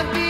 I've been